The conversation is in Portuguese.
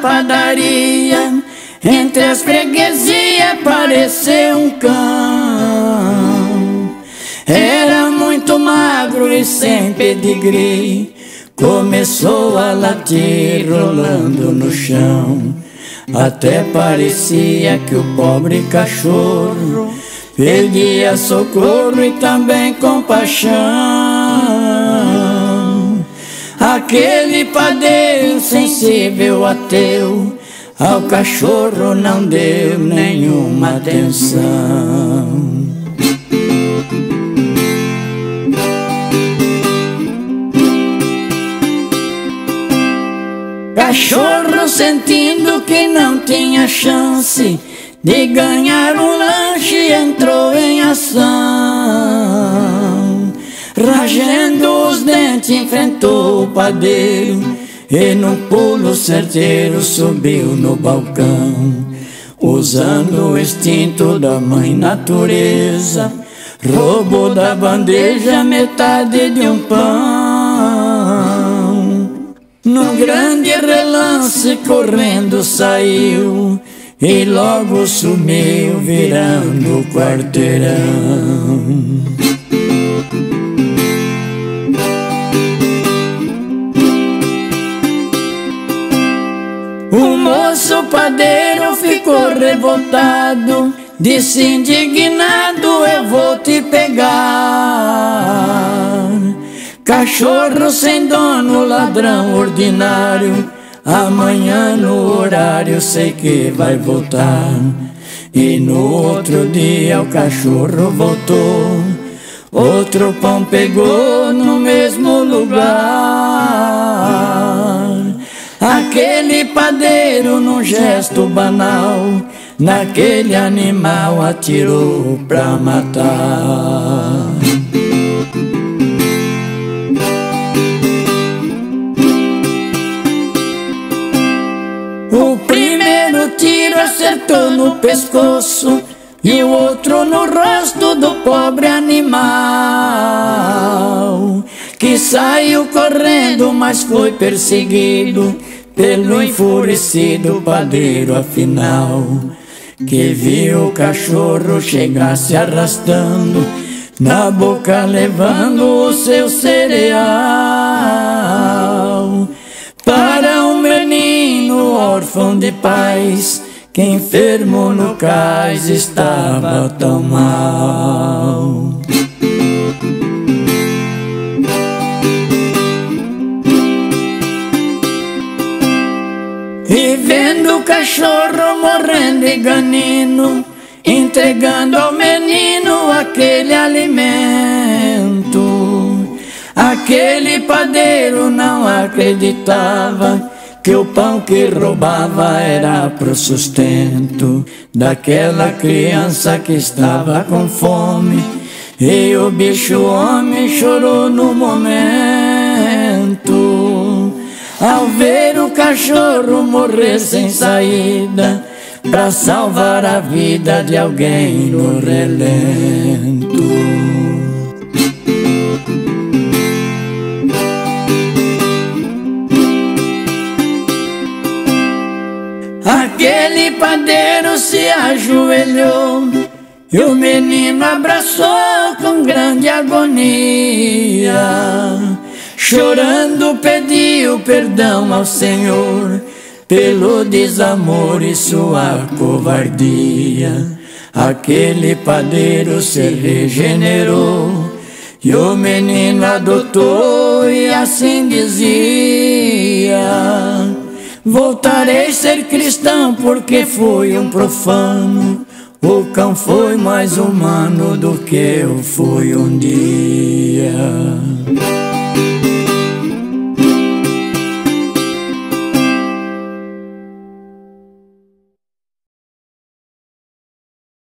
padaria, entre as freguesias apareceu um cão. Era muito magro e sem pedigree, começou a latir rolando no chão. Até parecia que o pobre cachorro pedia socorro e também compaixão. Aquele padeiro sensível ateu ao cachorro não deu nenhuma atenção. Cachorro sentindo que não tinha chance de ganhar um lanche, entrou em ação. Dentes, enfrentou o padeiro e num pulo certeiro subiu no balcão. Usando o instinto da mãe natureza, roubou da bandeja metade de um pão. Num grande relance correndo saiu e logo sumiu virando o quarteirão. Moço padeiro ficou revoltado, disse indignado: Eu vou te pegar. Cachorro sem dono, ladrão ordinário. Amanhã no horário sei que vai voltar. E no outro dia o cachorro voltou. Outro pão pegou no mesmo lugar. Aquele padeiro, num gesto banal, naquele animal atirou pra matar. acertou no pescoço e o outro no rosto do pobre animal que saiu correndo, mas foi perseguido pelo enfurecido padeiro afinal que viu o cachorro chegar se arrastando na boca levando o seu cereal para um menino órfão de pais que enfermo no cais estava tão mal. Morrendo e ganino, entregando ao menino aquele alimento. Aquele padeiro não acreditava que o pão que roubava era pro sustento daquela criança que estava com fome. E o bicho homem chorou no momento ao ver o cachorro morrer sem saída para salvar a vida de alguém no relento. Aquele padeiro se ajoelhou e o menino abraçou com grande agonia. Chorando pediu perdão ao Senhor pelo desamor e sua covardia. Aquele padeiro se regenerou e o menino adotou e assim dizia. Voltarei a ser cristão porque fui um profano. O cão foi mais humano do que eu fui um dia.